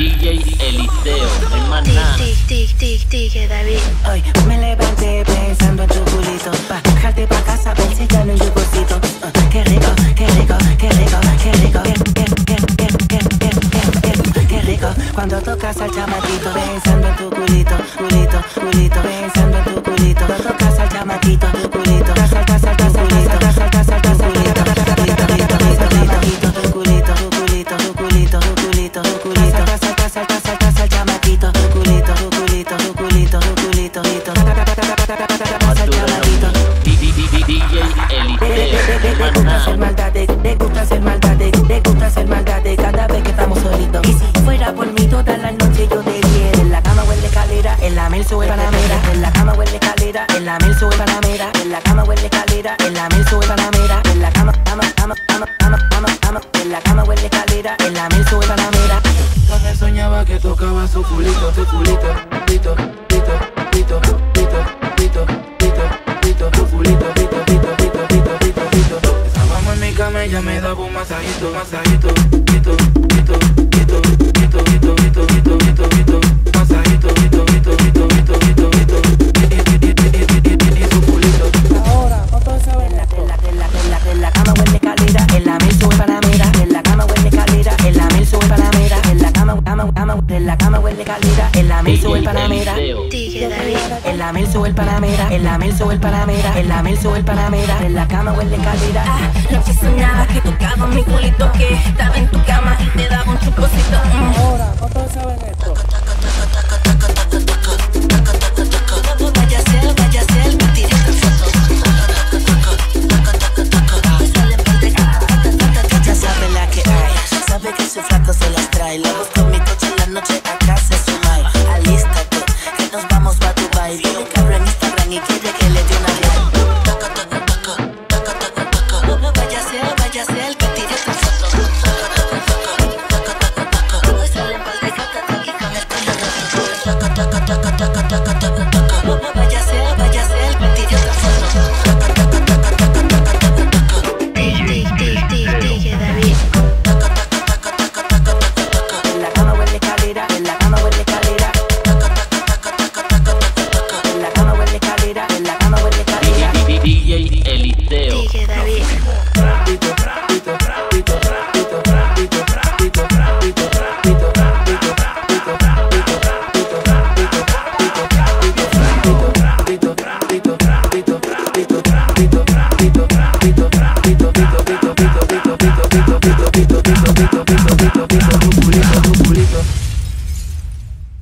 DJ Eliseo, no hay más nada. Tic, tic, tic, tic, David. Hoy me levanté pensando en tu culito. Pa' dejarte pa' casa, ver si ya no hay yucosito Ah, Qué rico, qué rico, qué rico, qué rico. Qué, qué, qué, qué, qué, qué, qué, qué, qué rico Cuando tocas al chamaquito. Pensando en tu culito, culito, culito. Pensando en tu culito. Cuando tocas al chamaquito, tu culito Fuera por mí toda la noche yo te en la cama huele escalera, en la mel sube panamera, en la cama huele escalera, en la mel sube panamera, en la cama huele escalera, en la mel sube panamera, en la cama, en la cama huele escalera, en la mel sube panamera. Soñaba que tocaba su culito, tu culito, pito, pito, pito, pito, pito, pito, tu culito, pito, pito, pito, pito, pito, pito. Estábamos en mi cama y ya me daba un masajito, masajito, pito, pito, pito, pito, pito, pito, pito, pito, pito, masajito, pito, pito, pito, pito, pito, pito, y, su culito. Ahora, otro sabe en la, en la, en la, cama huele escalera, en la mel En la cama huele calera, en la mesa o el panamera. En la mesa o el panamera, en la mesa o el panamera, en la mesa o el panamera. En la cama huele calera. Ah, noche soñaba que tocaba mi culito, que estaba en tu cama y te daba un chucosito. Ahora, ¿cuántos saben esto? Ya sabe la que hay, sabe que su flaco se las trae, need to Pito, pito, pito, pito, pito, pito, pito, pito, pito, pito, pito, pito, pito, pito,